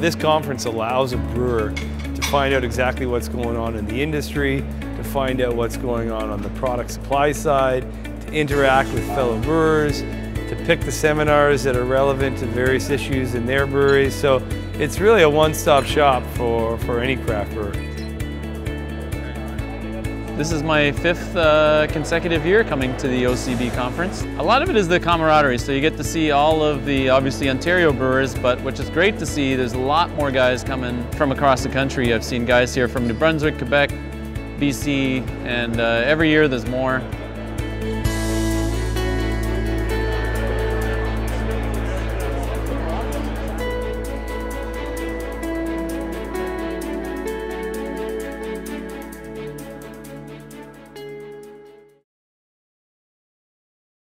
This conference allows a brewer to find out exactly what's going on in the industry, to find out what's going on on the product supply side, to interact with fellow brewers, to pick the seminars that are relevant to various issues in their breweries. So it's really a one-stop shop for, for any craft brewer. This is my fifth uh, consecutive year coming to the OCB conference. A lot of it is the camaraderie, so you get to see all of the, obviously, Ontario brewers, but which is great to see, there's a lot more guys coming from across the country. I've seen guys here from New Brunswick, Quebec, BC, and uh, every year there's more.